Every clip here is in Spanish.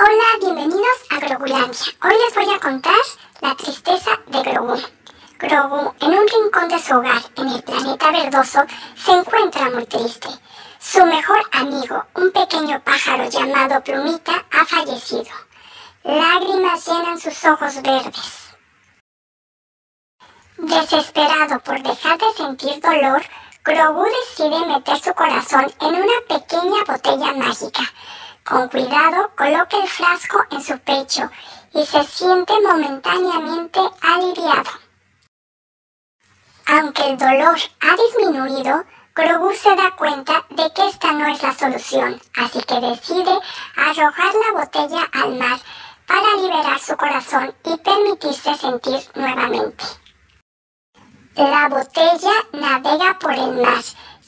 Hola, bienvenidos a Grogulandia. Hoy les voy a contar la tristeza de Grogu. Grogu, en un rincón de su hogar en el planeta verdoso, se encuentra muy triste. Su mejor amigo, un pequeño pájaro llamado Plumita, ha fallecido. Lágrimas llenan sus ojos verdes. Desesperado por dejar de sentir dolor, Grogu decide meter su corazón en una pequeña botella mágica con cuidado coloca el frasco en su pecho y se siente momentáneamente aliviado. Aunque el dolor ha disminuido, Grogu se da cuenta de que esta no es la solución, así que decide arrojar la botella al mar para liberar su corazón y permitirse sentir nuevamente. La botella navega por el mar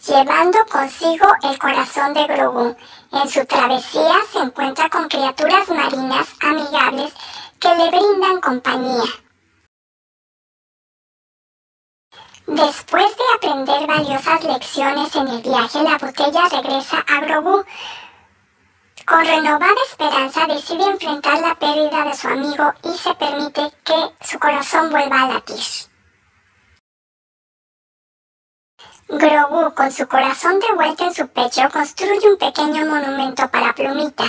llevando consigo el corazón de Grogu. En su travesía se encuentra con criaturas marinas amigables que le brindan compañía. Después de aprender valiosas lecciones en el viaje, la botella regresa a Grogu. Con renovada esperanza decide enfrentar la pérdida de su amigo y se permite que su corazón vuelva a latir. Grogu, con su corazón de vuelta en su pecho, construye un pequeño monumento para Plumita.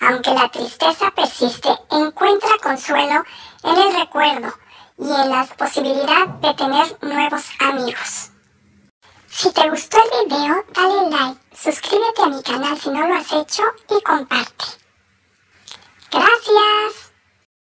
Aunque la tristeza persiste, encuentra consuelo en el recuerdo y en la posibilidad de tener nuevos amigos. Si te gustó el video, dale like, suscríbete a mi canal si no lo has hecho y comparte.